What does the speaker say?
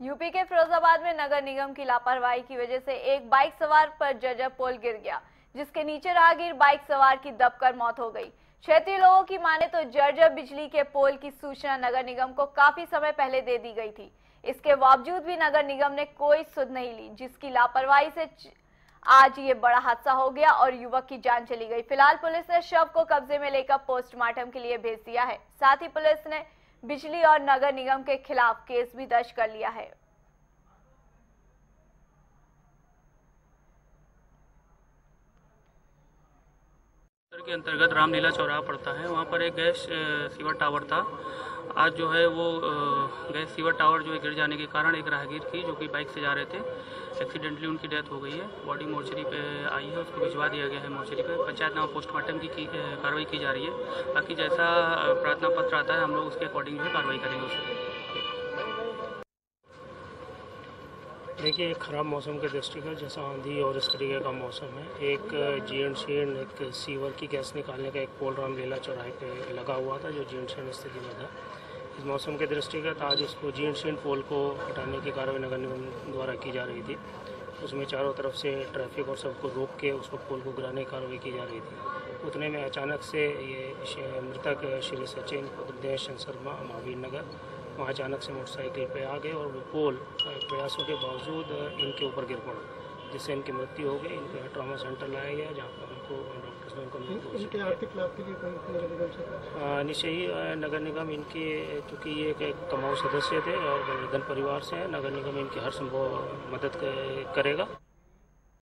UP के फिरोजाबाद में नगर निगम की लापरवाही की वजह से एक बाइक सवार पर जर्जर पोल गिर गया, जिसके नीचे राहगीर बाइक सवार की दबकर मौत हो गई। क्षेत्रीय लोगों की माने तो जर्जर बिजली के पोल की सूचना नगर निगम को काफ़ी समय पहले दे दी गई थी। इसके बावजूद भी नगर निगम ने कोई सुध नहीं ली, जिसकी लापरवाही से आज ये बड़ा हादसा हो गया और युवक की जान चली गई। फ़िलहाल पुलिस ने शव को कब्जे में लेकर पोस्टमार्टम के लिए भेज दिया है। साथ ही पुलिस ने बिजली और नगर निगम के खिलाफ केस भी दर्ज कर लिया है। के अंतर्गत रामलीला चौराहा पड़ता है। वहाँ पर एक गैस सीवर टावर था। आज जो है वो गैस सीवर टावर जो है गिर जाने के कारण एक राहगीर की जो कि बाइक से जा रहे थे। एक्सीडेंटली उनकी डेथ हो गई है। बॉडी मोर्चरी पे आई है उसको भिजवा दिया गया है मोर्चरी पे। पंचायत नाम पोस्टमार्टम की, की कार्रवाई की जा रही है। बाकी जैसा प्रार्थना पत्र आता है हम लोग उसके अकॉर्डिंग जो कार्रवाई करेंगे उसको देखिए ख़राब मौसम के दृष्टिगत जैसा आंधी और इस तरीके का मौसम है। एक जीर्ण शीर्ण एक सीवर की गैस निकालने का एक पोल रामलीला चौराहे पे लगा हुआ था, जो जीर्ण शीर्ण स्थिति में था। इस मौसम के दृष्टिगत आज उसको जीर्ण शीर्ण पोल को हटाने की कार्रवाई नगर निगम द्वारा की जा रही थी। उसमें चारों तरफ़ से ट्रैफ़िक और सबको रोक के उसको पोल को गिराने की कार्रवाई की जा रही थी। उतने में अचानक से ये मृतक श्री सचिन पुत्रदेश शर्मा, महावीर नगर वहाँ अचानक से मोटरसाइकिल पे आ गए और वो पोल प्रयासों के बावजूद इनके ऊपर गिर पड़ा जिससे इनकी मृत्यु हो गई। इनको ट्रामा सेंटर लाया गया जहाँ पर उनको डॉक्टर्स ने उनको निश्चय ही नगर निगम इनकी चूँकि ये एक कमाऊ सदस्य थे और धन परिवार से हैं नगर निगम इनकी हर संभव मदद करेगा।